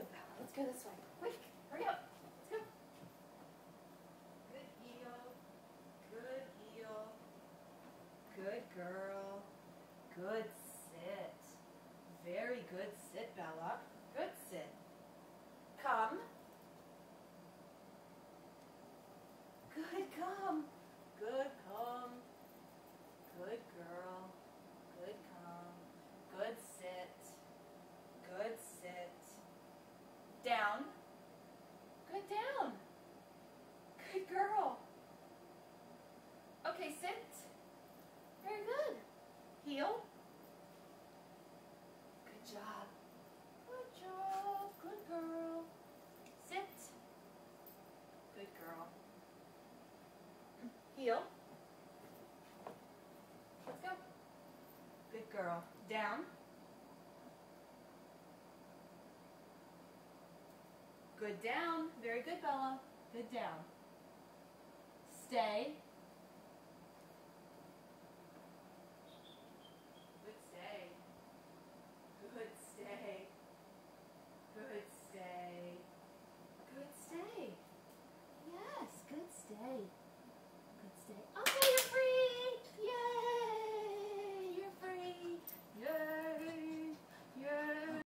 about. Let's go this way. Quick, hurry up. Let's go. Good. Good. Good girl. Good sit. Very good sit, Bella. girl. Heel. Let's go. Good girl. Down. Good down. Very good, Bella. Good down.